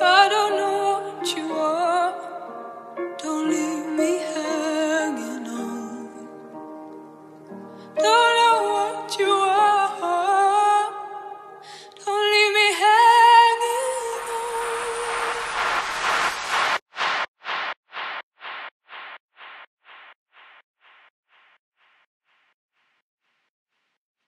I